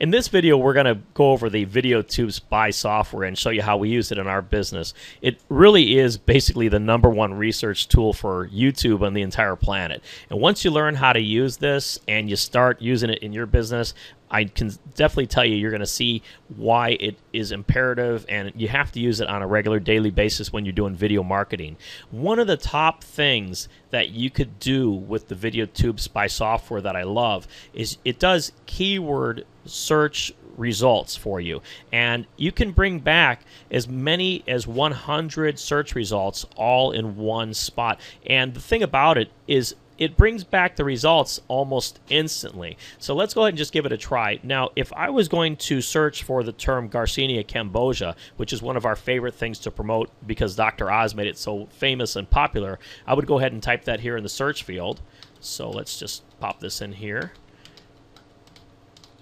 in this video, we're going to go over the VideoTube Spy software and show you how we use it in our business. It really is basically the number one research tool for YouTube on the entire planet. And once you learn how to use this and you start using it in your business, I can definitely tell you you're going to see why it is imperative and you have to use it on a regular daily basis when you're doing video marketing. One of the top things that you could do with the VideoTube Spy software that I love is it does keyword search results for you and you can bring back as many as 100 search results all in one spot and the thing about it is it brings back the results almost instantly. So let's go ahead and just give it a try. Now, if I was going to search for the term Garcinia cambogia, which is one of our favorite things to promote because Dr. Oz made it so famous and popular, I would go ahead and type that here in the search field. So let's just pop this in here.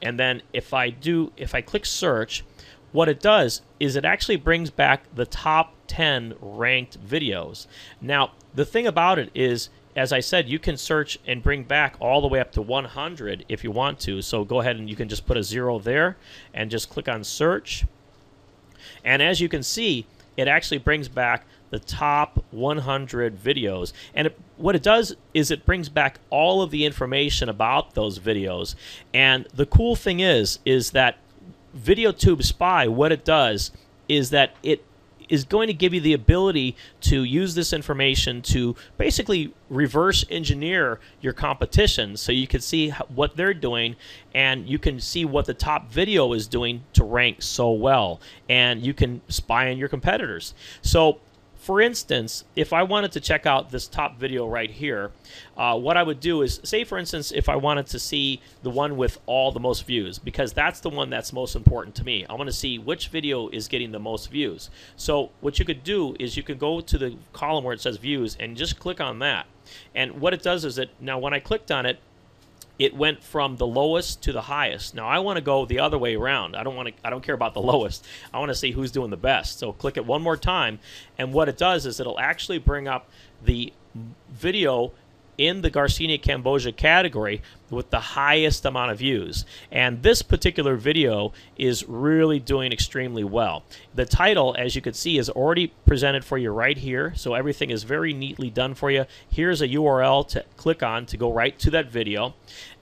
And then if I do, if I click search, what it does is it actually brings back the top 10 ranked videos. Now, the thing about it is as I said, you can search and bring back all the way up to 100 if you want to. So go ahead and you can just put a zero there and just click on search. And as you can see, it actually brings back the top 100 videos. And it, what it does is it brings back all of the information about those videos. And the cool thing is, is that VideoTube Spy, what it does is that it is going to give you the ability to use this information to basically reverse engineer your competition so you can see what they're doing and you can see what the top video is doing to rank so well and you can spy on your competitors. So for instance, if I wanted to check out this top video right here, uh, what I would do is, say for instance, if I wanted to see the one with all the most views, because that's the one that's most important to me. I want to see which video is getting the most views. So what you could do is you could go to the column where it says views and just click on that. And what it does is that now when I clicked on it, it went from the lowest to the highest. Now I want to go the other way around. I don't want to I don't care about the lowest. I want to see who's doing the best. So click it one more time and what it does is it'll actually bring up the video in the Garcinia Cambogia category with the highest amount of views. And this particular video is really doing extremely well. The title, as you can see, is already presented for you right here. So everything is very neatly done for you. Here's a URL to click on to go right to that video.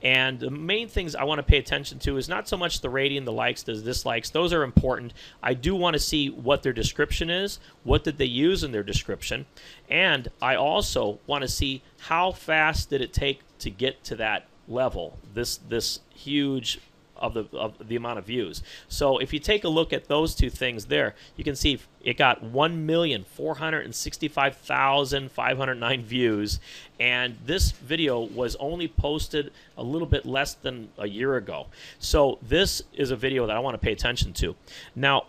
And the main things I want to pay attention to is not so much the rating, the likes, the dislikes. Those are important. I do want to see what their description is. What did they use in their description? And I also want to see how fast did it take to get to that level, this this huge of the of the amount of views. So if you take a look at those two things there, you can see it got 1,465,509 views and this video was only posted a little bit less than a year ago. So this is a video that I want to pay attention to. Now,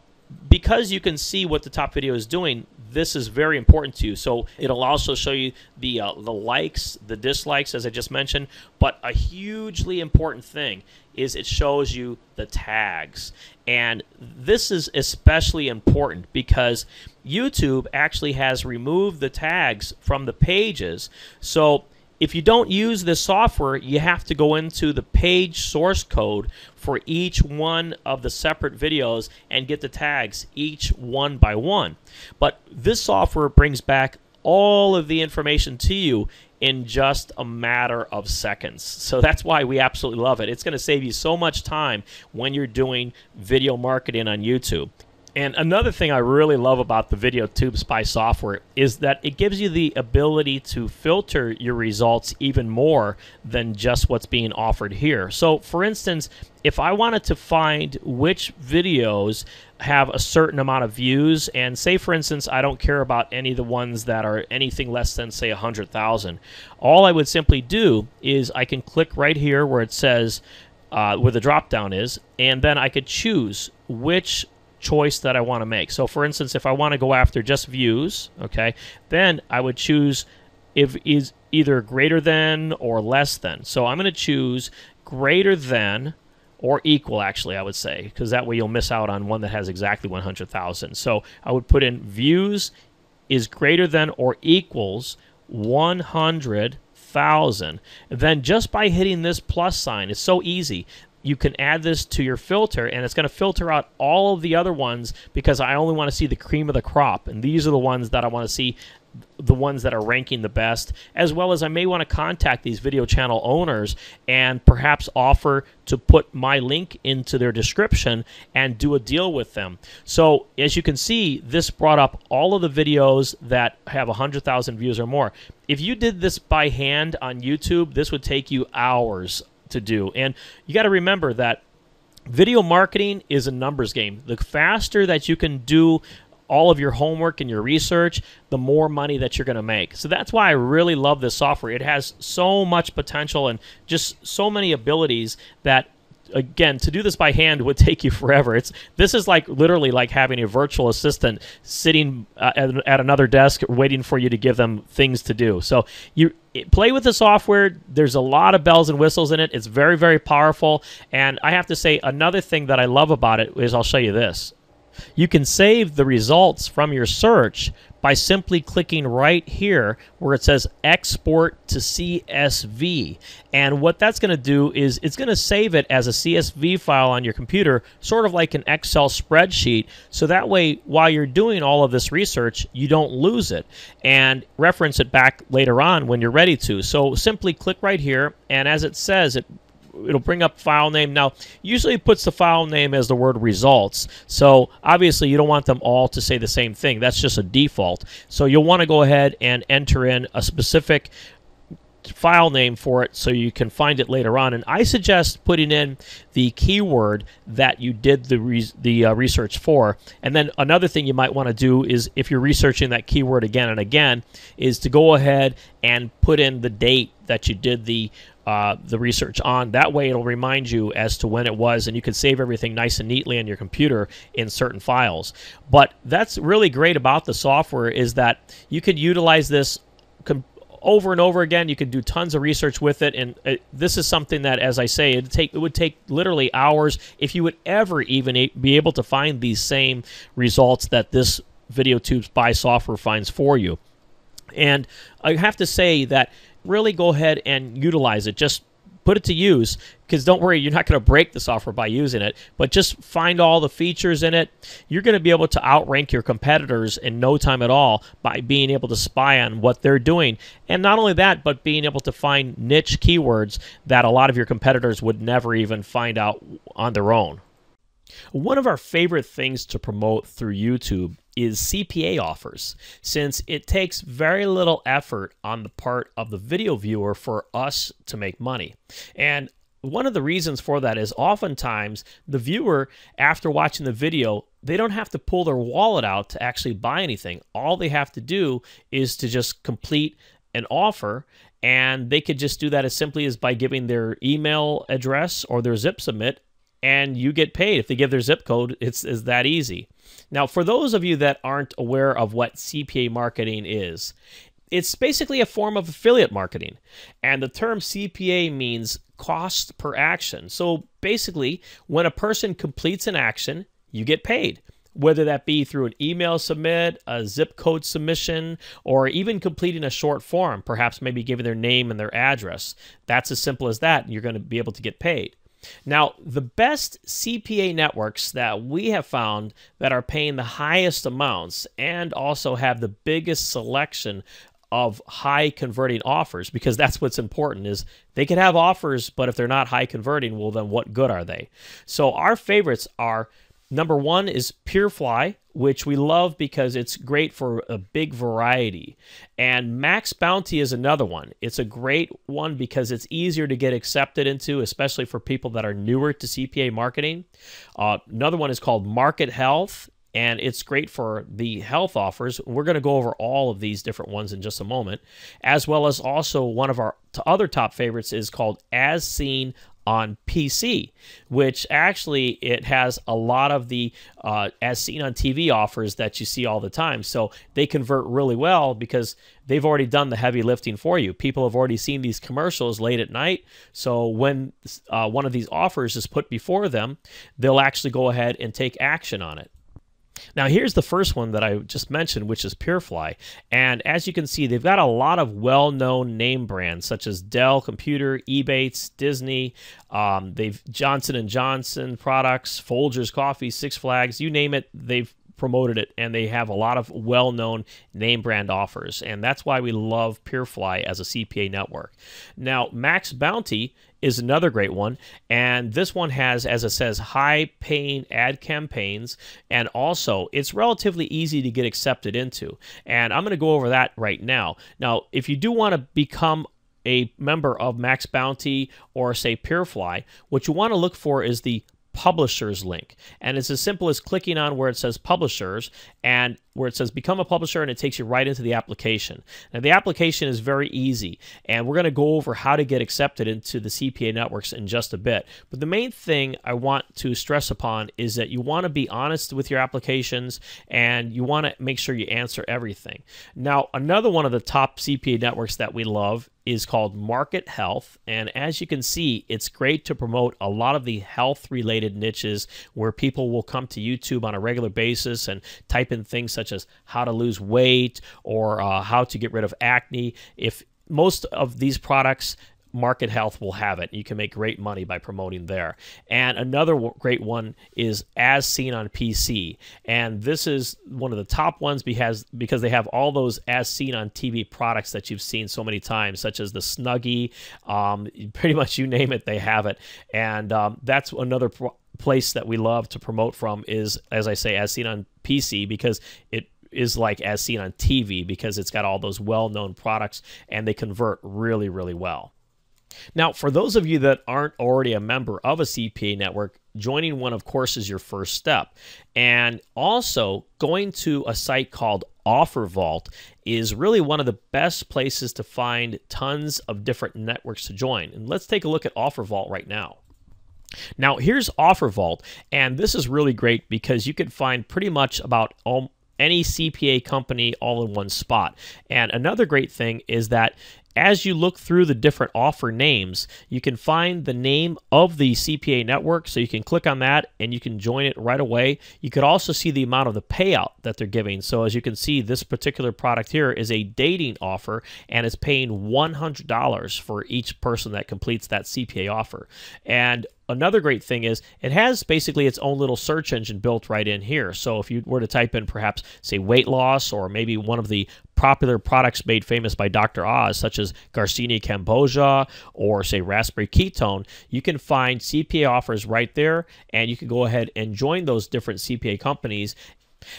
because you can see what the top video is doing, this is very important to you. So it'll also show you the uh, the likes, the dislikes, as I just mentioned. But a hugely important thing is it shows you the tags, and this is especially important because YouTube actually has removed the tags from the pages. So if you don't use this software, you have to go into the page source code for each one of the separate videos and get the tags each one by one. But this software brings back all of the information to you in just a matter of seconds. So that's why we absolutely love it. It's going to save you so much time when you're doing video marketing on YouTube. And another thing I really love about the VideoTube Spy software is that it gives you the ability to filter your results even more than just what's being offered here. So, for instance, if I wanted to find which videos have a certain amount of views, and say, for instance, I don't care about any of the ones that are anything less than, say, 100,000, all I would simply do is I can click right here where it says, uh, where the drop down is, and then I could choose which choice that I want to make. So for instance, if I want to go after just views, okay, then I would choose if is either greater than or less than. So I'm going to choose greater than or equal actually I would say because that way you'll miss out on one that has exactly 100,000. So I would put in views is greater than or equals 100,000. Then just by hitting this plus sign, it's so easy you can add this to your filter and it's going to filter out all of the other ones because I only want to see the cream of the crop. And these are the ones that I want to see the ones that are ranking the best, as well as I may want to contact these video channel owners and perhaps offer to put my link into their description and do a deal with them. So, as you can see, this brought up all of the videos that have 100,000 views or more. If you did this by hand on YouTube, this would take you hours to do. And you got to remember that video marketing is a numbers game. The faster that you can do all of your homework and your research, the more money that you're going to make. So that's why I really love this software. It has so much potential and just so many abilities that again to do this by hand would take you forever. It's this is like literally like having a virtual assistant sitting uh, at, at, another desk waiting for you to give them things to do. So you play with the software. There's a lot of bells and whistles in it. It's very very powerful. And i have to say another thing that i love about it is i'll show you this. You can save the results from your search by simply clicking right here where it says export to CSV. And what that's going to do is it's going to save it as a CSV file on your computer, sort of like an Excel spreadsheet. So that way, while you're doing all of this research, you don't lose it and reference it back later on when you're ready to. So simply click right here, and as it says, it it'll bring up file name. Now, usually it puts the file name as the word results. So obviously you don't want them all to say the same thing. That's just a default. So you'll want to go ahead and enter in a specific file name for it so you can find it later on. And I suggest putting in the keyword that you did the re the uh, research for. And then another thing you might want to do is if you're researching that keyword again and again, is to go ahead and put in the date that you did the uh, the research on. That way, it'll remind you as to when it was, and you can save everything nice and neatly on your computer in certain files. But that's really great about the software is that you could utilize this over and over again. You could do tons of research with it, and uh, this is something that, as I say, it take it would take literally hours if you would ever even be able to find these same results that this VideoTube Spy software finds for you. And I have to say that really go ahead and utilize it. Just put it to use because don't worry, you're not going to break the software by using it, but just find all the features in it. You're going to be able to outrank your competitors in no time at all by being able to spy on what they're doing. And not only that, but being able to find niche keywords that a lot of your competitors would never even find out on their own. One of our favorite things to promote through YouTube is CPA offers, since it takes very little effort on the part of the video viewer for us to make money. And one of the reasons for that is oftentimes the viewer, after watching the video, they don't have to pull their wallet out to actually buy anything. All they have to do is to just complete an offer and they could just do that as simply as by giving their email address or their zip submit and you get paid if they give their zip code it's is that easy now for those of you that aren't aware of what cpa marketing is it's basically a form of affiliate marketing and the term cpa means cost per action so basically when a person completes an action you get paid whether that be through an email submit, a zip code submission, or even completing a short form, perhaps maybe giving their name and their address. That's as simple as that, and you're going to be able to get paid. Now, the best CPA networks that we have found that are paying the highest amounts and also have the biggest selection of high converting offers because that's what's important is they could have offers but if they're not high converting well then what good are they? So our favorites are Number one is PeerFly, which we love because it's great for a big variety. And Max Bounty is another one. It's a great one because it's easier to get accepted into, especially for people that are newer to CPA marketing. Uh, another one is called Market Health, and it's great for the health offers. We're going to go over all of these different ones in just a moment, as well as also one of our other top favorites is called As Seen on PC, which actually it has a lot of the uh, as seen on TV offers that you see all the time. So they convert really well because they've already done the heavy lifting for you. People have already seen these commercials late at night. So when uh, one of these offers is put before them, they'll actually go ahead and take action on it. Now, here's the first one that I just mentioned, which is PeerFly. And as you can see, they've got a lot of well-known name brands such as Dell Computer, Ebates, Disney. Um, they've Johnson and Johnson products, Folgers Coffee, Six Flags, you name it. They've promoted it and they have a lot of well-known name brand offers and that's why we love peerfly as a cpa network now max bounty is another great one. And this one has, as it says, high paying ad campaigns. And also, it's relatively easy to get accepted into. And I'm going to go over that right now. Now, if you do want to become a member of Max Bounty or say PeerFly, what you want to look for is the publishers link. And it's as simple as clicking on where it says publishers and where it says become a publisher and it takes you right into the application. Now the application is very easy and we're going to go over how to get accepted into the CPA networks in just a bit. But the main thing I want to stress upon is that you want to be honest with your applications and you want to make sure you answer everything. Now another one of the top CPA networks that we love is called Market Health. And as you can see, it's great to promote a lot of the health related niches where people will come to YouTube on a regular basis and type in things such as how to lose weight or uh, how to get rid of acne. If most of these products Market Health will have it. You can make great money by promoting there. And another great one is As Seen on PC. And this is one of the top ones because because they have all those As Seen on TV products that you've seen so many times, such as the Snuggie. Um, pretty much you name it, they have it. And um, that's another place that we love to promote from is, as I say, As Seen on PC because it is like as seen on TV because it's got all those well-known products and they convert really really well. Now, for those of you that aren't already a member of a CPA network, joining one, of course, is your first step. And also, going to a site called OfferVault is really one of the best places to find tons of different networks to join. And let's take a look at OfferVault right now. Now, here's OfferVault, and this is really great because you can find pretty much about all, any CPA company all in one spot. And another great thing is that as you look through the different offer names, you can find the name of the CPA network. So you can click on that and you can join it right away. You could also see the amount of the payout that they're giving. So as you can see, this particular product here is a dating offer and it's paying $100 for each person that completes that CPA offer. And another great thing is it has basically its own little search engine built right in here. So if you were to type in perhaps say weight loss or maybe one of the popular products made famous by Dr. Oz, such as Garcinia Cambogia or say Raspberry Ketone, you can find CPA offers right there and you can go ahead and join those different CPA companies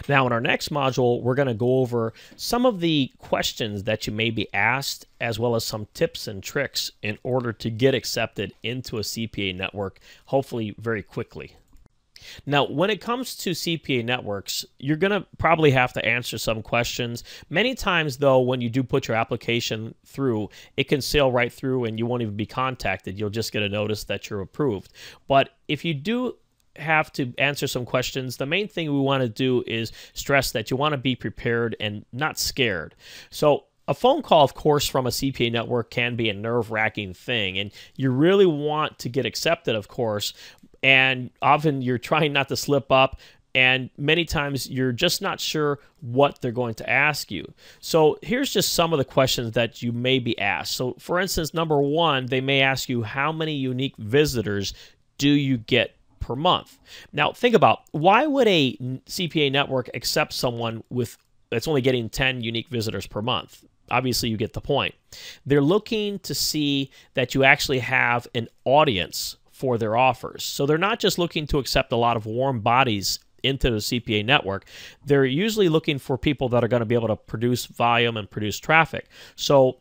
now, in our next module, we're going to go over some of the questions that you may be asked, as well as some tips and tricks in order to get accepted into a CPA network, hopefully very quickly. Now, when it comes to CPA networks, you're going to probably have to answer some questions. Many times, though, when you do put your application through, it can sail right through and you won't even be contacted. You'll just get a notice that you're approved. But if you do have to answer some questions, the main thing we want to do is stress that you want to be prepared and not scared. So, a phone call, of course, from a CPA network can be a nerve wracking thing, and you really want to get accepted, of course. And often you're trying not to slip up, and many times you're just not sure what they're going to ask you. So here's just some of the questions that you may be asked. So, for instance, number one, they may ask you how many unique visitors do you get per month. Now, think about why would a CPA network accept someone with that's only getting 10 unique visitors per month? Obviously, you get the point. They're looking to see that you actually have an audience for their offers. So they're not just looking to accept a lot of warm bodies into the CPA network, they're usually looking for people that are going to be able to produce volume and produce traffic. So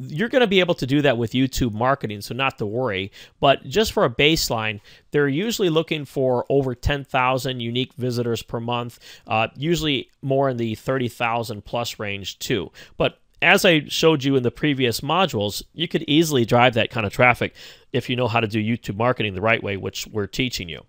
you're going to be able to do that with YouTube marketing, so not to worry. But just for a baseline, they're usually looking for over 10,000 unique visitors per month, uh, usually more in the 30,000 plus range too. But as I showed you in the previous modules, you could easily drive that kind of traffic if you know how to do YouTube marketing the right way, which we're teaching you.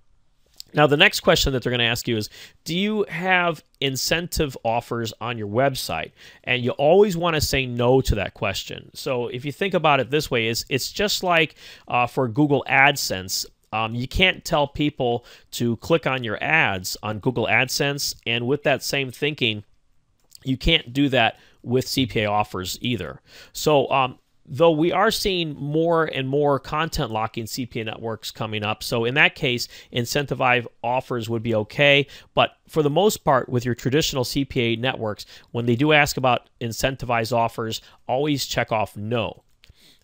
Now, the next question that they're going to ask you is Do you have incentive offers on your website? And you always want to say no to that question. So, if you think about it this way, it's, it's just like uh, for Google AdSense Um, you can't tell people to click on your ads on Google AdSense. And with that same thinking, you can't do that with CPA offers either. So, um, though we are seeing more and more content locking CPA networks coming up. So, in that case, incentivized offers would be okay. But for the most part, with your traditional CPA networks, when they do ask about incentivized offers, always check off no.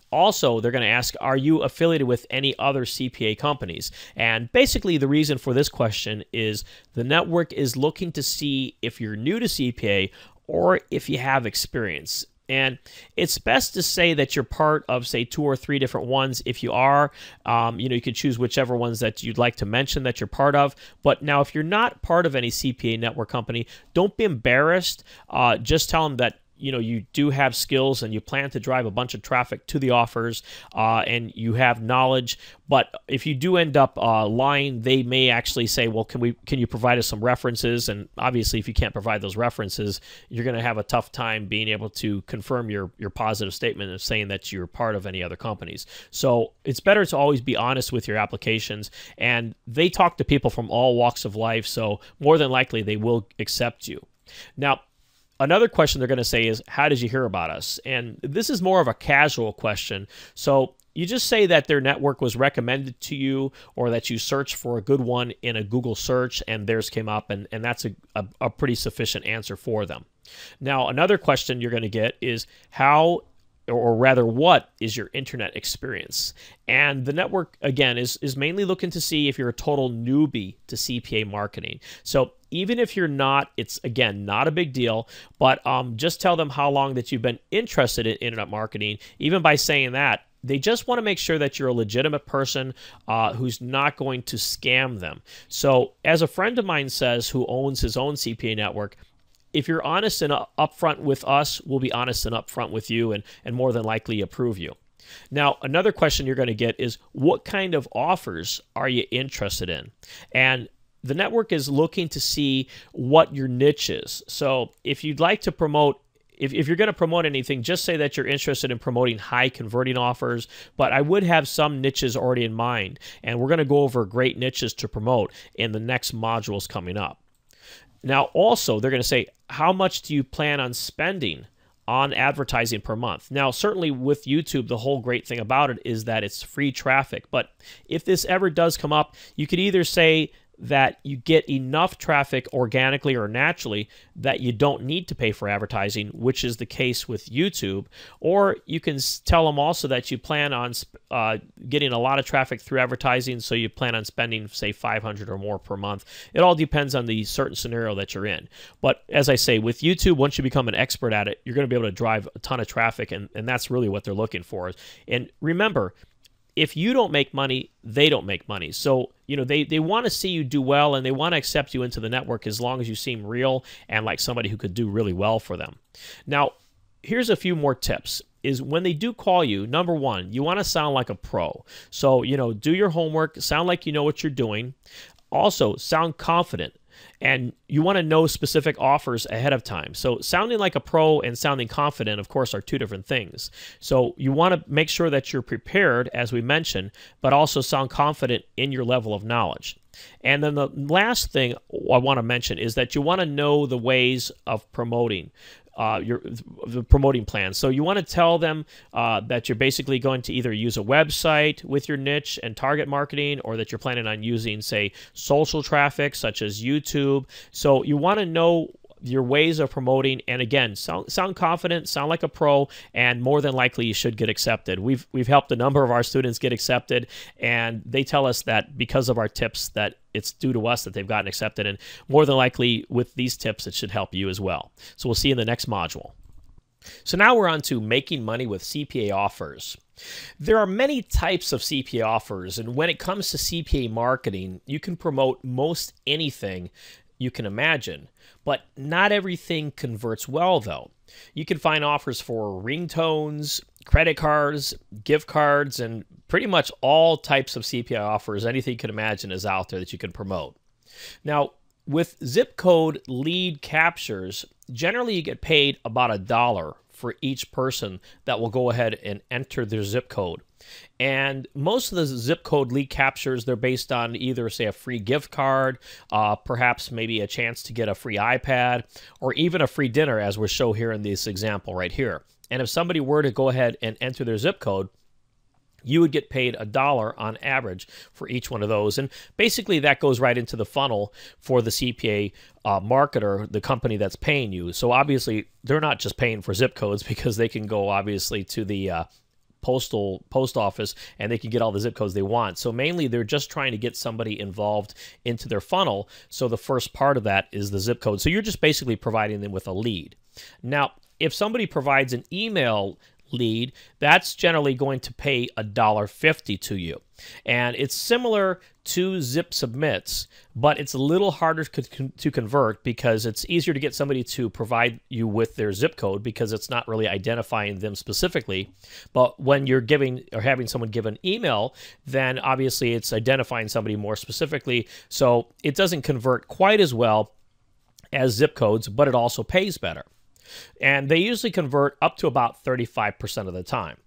Also, they're going to ask, are you affiliated with any other CPA companies? And basically, the reason for this question is the network is looking to see if you're new to CPA or if you have experience. And it's best to say that you're part of, say, two or three different ones. If you are, um, you know, you can choose whichever ones that you'd like to mention that you're part of. But now, if you're not part of any CPA network company, don't be embarrassed. Uh, just tell them that you know you do have skills and you plan to drive a bunch of traffic to the offers uh, and you have knowledge. But if you do end up uh, lying they may actually say well can we can you provide us some references? And obviously if you can't provide those references you're going to have a tough time being able to confirm your your positive statement of saying that you're part of any other companies. So it's better to always be honest with your applications and they talk to people from all walks of life so more than likely they will accept you. Now Another question they're going to say is, How did you hear about us? And this is more of a casual question. So you just say that their network was recommended to you or that you searched for a good one in a Google search and theirs came up, and, and that's a, a, a pretty sufficient answer for them. Now, another question you're going to get is, How or rather what is your internet experience and the network again is is mainly looking to see if you're a total newbie to cpa marketing so even if you're not it's again not a big deal but um, just tell them how long that you've been interested in internet marketing even by saying that they just want to make sure that you're a legitimate person uh, who's not going to scam them. So, as a friend of mine says, who owns his own CPA network, if you're honest and upfront with us, we'll be honest and upfront with you and, and more than likely approve you. Now, another question you're going to get is what kind of offers are you interested in? And the network is looking to see what your niche is. So if you'd like to promote if, if you're going to promote anything, just say that you're interested in promoting high converting offers. But I would have some niches already in mind, and we're going to go over great niches to promote in the next modules coming up. Now, also, they're going to say, how much do you plan on spending on advertising per month? Now, certainly with YouTube, the whole great thing about it is that it's free traffic. But if this ever does come up, you could either say that you get enough traffic organically or naturally that you don't need to pay for advertising, which is the case with YouTube. Or you can tell them also that you plan on uh, getting a lot of traffic through advertising, so you plan on spending, say, 500 or more per month. It all depends on the certain scenario that you're in. But as I say, with YouTube, once you become an expert at it, you're going to be able to drive a ton of traffic, and, and that's really what they're looking for. And remember, if you don't make money, they don't make money. So, you know, they, they want to see you do well and they want to accept you into the network as long as you seem real and like somebody who could do really well for them. Now, here's a few more tips is when they do call you, number one, you want to sound like a pro. So, you know, do your homework, sound like you know what you're doing. Also, sound confident and you want to know specific offers ahead of time. So, sounding like a pro and sounding confident, of course, are two different things. So, you want to make sure that you're prepared, as we mentioned, but also sound confident in your level of knowledge. And then the last thing I want to mention is that you want to know the ways of promoting uh, your the promoting plan. So you want to tell them uh, that you're basically going to either use a website with your niche and target marketing, or that you're planning on using, say, social traffic such as YouTube. So you want to know your ways of promoting and again sound, sound confident sound like a pro and more than likely you should get accepted. We've we've helped a number of our students get accepted and they tell us that because of our tips that it's due to us that they've gotten accepted and more than likely with these tips it should help you as well. So we'll see you in the next module. So now we're on to making money with CPA offers. There are many types of CPA offers, and when it comes to CPA marketing, you can promote most anything you can imagine. But not everything converts well, though. You can find offers for ringtones, credit cards, gift cards, and pretty much all types of CPA offers. Anything you can imagine is out there that you can promote. Now, with zip code lead captures, generally you get paid about a dollar for each person that will go ahead and enter their zip code. And most of the zip code lead captures, they're based on either, say, a free gift card, uh, perhaps maybe a chance to get a free iPad, or even a free dinner, as we show here in this example right here. And if somebody were to go ahead and enter their zip code, you would get paid a dollar on average for each one of those. And basically, that goes right into the funnel for the CPA uh, marketer, the company that's paying you. So obviously, they're not just paying for zip codes because they can go obviously to the uh, postal post office and they can get all the zip codes they want. So mainly they're just trying to get somebody involved into their funnel. So the first part of that is the zip code. So you're just basically providing them with a lead. Now, if somebody provides an email lead, that's generally going to pay a dollar fifty to you. And it's similar to Zip Submits, but it's a little harder to convert because it's easier to get somebody to provide you with their zip code because it's not really identifying them specifically. But when you're giving or having someone give an email, then obviously it's identifying somebody more specifically. So it doesn't convert quite as well as zip codes, but it also pays better. And they usually convert up to about 35% of the time.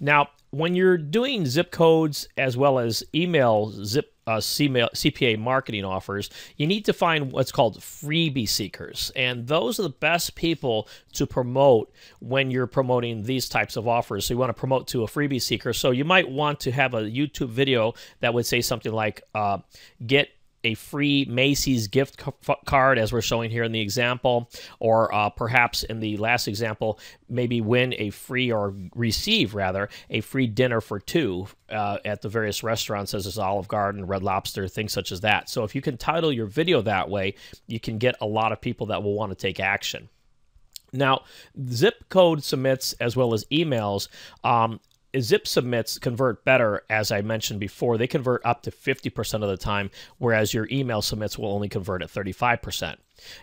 Now, when you're doing zip codes as well as email zip uh, CPA marketing offers, you need to find what's called freebie seekers. And those are the best people to promote when you're promoting these types of offers. So you want to promote to a freebie seeker. So you might want to have a YouTube video that would say something like, uh, get a free Macy's gift card, as we're showing here in the example, or uh, perhaps in the last example, maybe win a free or receive rather a free dinner for two uh, at the various restaurants, such as Olive Garden, Red Lobster, things such as that. So if you can title your video that way, you can get a lot of people that will want to take action. Now, zip code submits as well as emails. Um, zip submits convert better, as I mentioned before. They convert up to 50% of the time, whereas your email submits will only convert at 35%.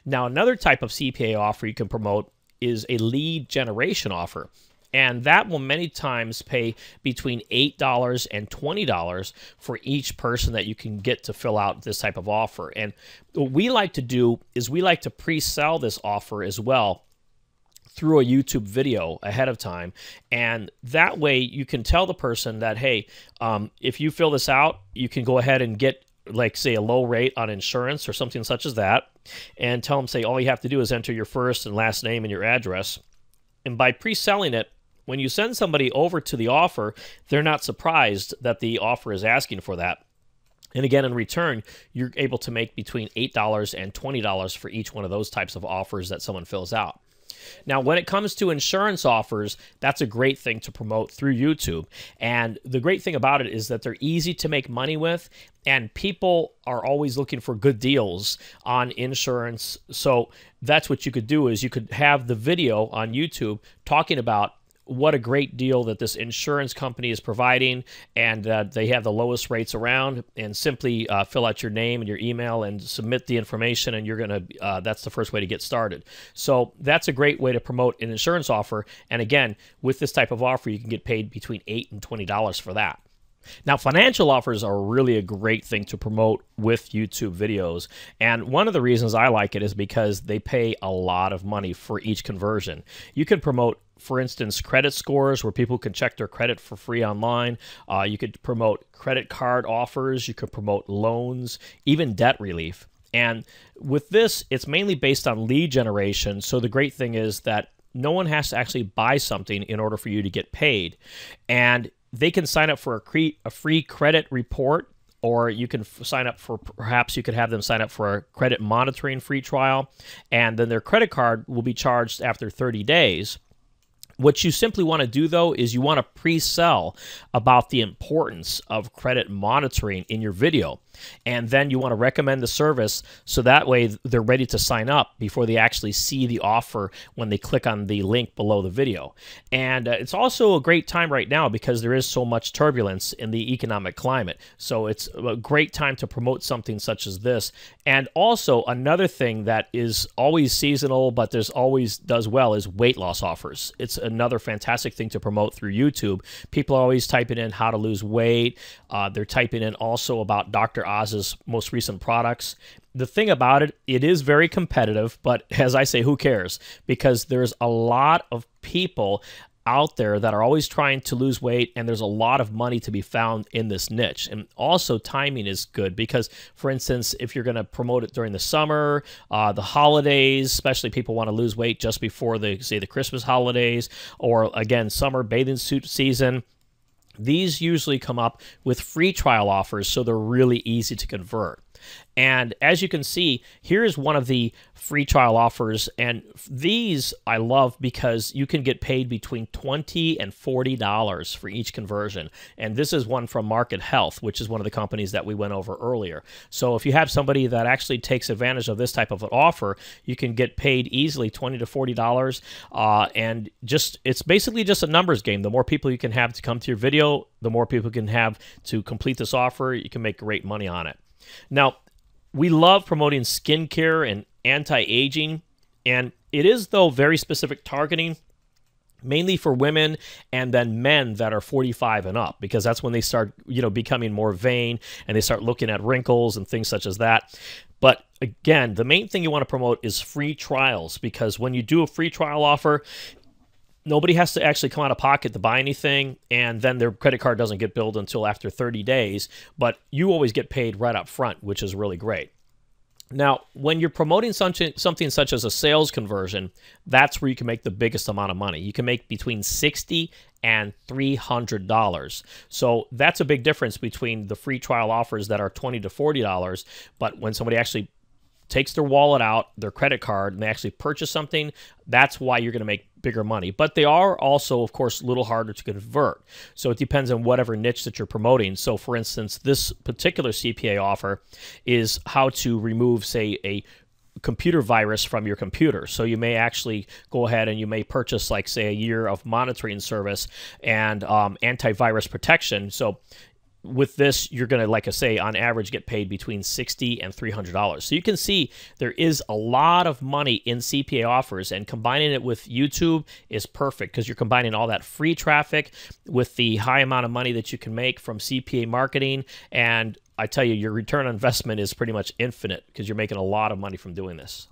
Now, another type of CPA offer you can promote is a lead generation offer. And that will many times pay between $8 and $20 for each person that you can get to fill out this type of offer. And what we like to do is we like to pre sell this offer as well through a YouTube video ahead of time. And that way you can tell the person that, hey, um, if you fill this out, you can go ahead and get like say a low rate on insurance or something such as that and tell them say all you have to do is enter your first and last name and your address and by pre-selling it when you send somebody over to the offer they're not surprised that the offer is asking for that and again, in return, you're able to make between $8 and $20 for each one of those types of offers that someone fills out. Now, when it comes to insurance offers, that's a great thing to promote through YouTube. And the great thing about it is that they're easy to make money with, and people are always looking for good deals on insurance. So that's what you could do is you could have the video on YouTube talking about what a great deal that this insurance company is providing, and uh, they have the lowest rates around. And simply uh, fill out your name and your email and submit the information, and you're gonna. Uh, that's the first way to get started. So that's a great way to promote an insurance offer. And again, with this type of offer, you can get paid between eight and twenty dollars for that. Now, financial offers are really a great thing to promote with YouTube videos. And one of the reasons I like it is because they pay a lot of money for each conversion. You can promote for instance, credit scores where people can check their credit for free online. Uh, you could promote credit card offers. You could promote loans, even debt relief. And with this, it's mainly based on lead generation. So the great thing is that no one has to actually buy something in order for you to get paid. And they can sign up for a, cre- a free credit report or you can f- sign up for perhaps you could have them sign up for a credit monitoring free trial and then their credit card will be charged after 30 days what you simply want to do though is you want to pre-sell about the importance of credit monitoring in your video and then you want to recommend the service so that way they're ready to sign up before they actually see the offer when they click on the link below the video. And uh, it's also a great time right now because there is so much turbulence in the economic climate. So it's a great time to promote something such as this. And also another thing that is always seasonal but there's always does well is weight loss offers. It's another fantastic thing to promote through YouTube. People are always typing in how to lose weight. Uh, they're typing in also about Dr. Oz's most recent products. The thing about it, it is very competitive, but as I say, who cares? Because there's a lot of people out there that are always trying to lose weight, and there's a lot of money to be found in this niche. And also, timing is good because, for instance, if you're going to promote it during the summer, uh, the holidays, especially people want to lose weight just before the say the Christmas holidays, or again summer bathing suit season. These usually come up with free trial offers, so they're really easy to convert. And as you can see, here's one of the free trial offers. And these I love because you can get paid between 20 and $40 for each conversion. And this is one from Market Health, which is one of the companies that we went over earlier. So if you have somebody that actually takes advantage of this type of an offer, you can get paid easily 20 to $40. Uh, and just it's basically just a numbers game. The more people you can have to come to your video, the more people can have to complete this offer. You can make great money on it. Now, we love promoting skincare and anti-aging, and it is though very specific targeting mainly for women and then men that are 45 and up because that's when they start you know becoming more vain and they start looking at wrinkles and things such as that. But again the main thing you want to promote is free trials because when you do a free trial offer nobody has to actually come out of pocket to buy anything and then their credit card doesn't get billed until after 30 days but you always get paid right up front which is really great. Now when you're promoting something, such as a sales conversion that's where you can make the biggest amount of money. You can make between 60 and $300 so that's a big difference between the free trial offers that are 20 to $40 but when somebody actually takes their wallet out, their credit card, and they actually purchase something, that's why you're going to make bigger money. But they are also, of course, a little harder to convert. So it depends on whatever niche that you're promoting. So, for instance, this particular CPA offer is how to remove, say, a computer virus from your computer. So you may actually go ahead and you may purchase, like, say, a year of monitoring service and um, antivirus protection. So with this, you're going to, like I say, on average get paid between 60 and $300. So you can see there is a lot of money in CPA offers, and combining it with YouTube is perfect because you're combining all that free traffic with the high amount of money that you can make from CPA marketing. And I tell you, your return on investment is pretty much infinite because you're making a lot of money from doing this.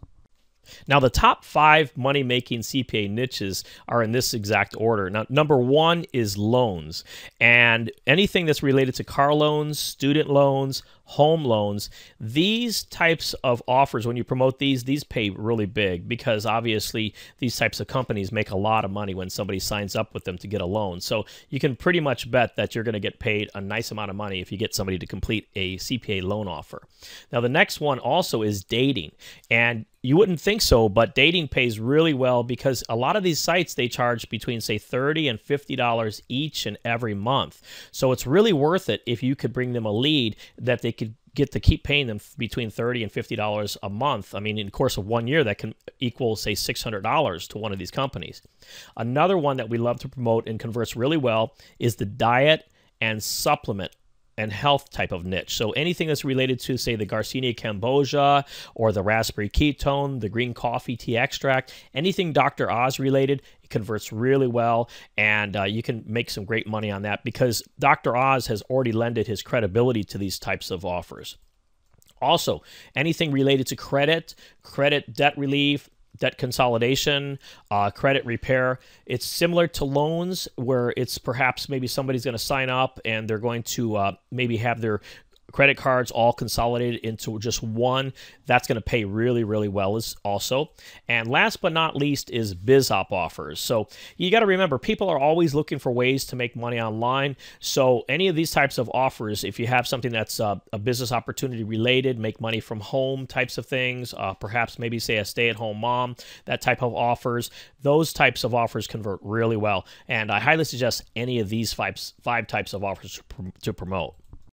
Now, the top five money making CPA niches are in this exact order. Now, number one is loans, and anything that's related to car loans, student loans, home loans, these types of offers, when you promote these, these pay really big because obviously these types of companies make a lot of money when somebody signs up with them to get a loan. So you can pretty much bet that you're going to get paid a nice amount of money if you get somebody to complete a CPA loan offer. Now, the next one also is dating. And you wouldn't think so, but dating pays really well because a lot of these sites they charge between say 30 and 50 dollars each and every month. So it's really worth it if you could bring them a lead that they get to keep paying them between 30 and 50 dollars a month. I mean in the course of 1 year that can equal say $600 to one of these companies. Another one that we love to promote and converts really well is the diet and supplement and health type of niche. So anything that's related to, say, the Garcinia cambogia or the raspberry ketone, the green coffee tea extract, anything Dr. Oz related, it converts really well, and uh, you can make some great money on that because Dr. Oz has already lended his credibility to these types of offers. Also, anything related to credit, credit debt relief, debt consolidation, uh, credit repair. It's similar to loans where it's perhaps maybe somebody's going to sign up and they're going to uh, maybe have their credit cards all consolidated into just one. That's going to pay really, really well is also. And last but not least is BizOp offers. So you got to remember, people are always looking for ways to make money online. So any of these types of offers, if you have something that's uh, a business opportunity related, make money from home types of things, uh, perhaps maybe say a stay-at-home mom, that type of offers, those types of offers convert really well. And I highly suggest any of these five, five types of offers to promote.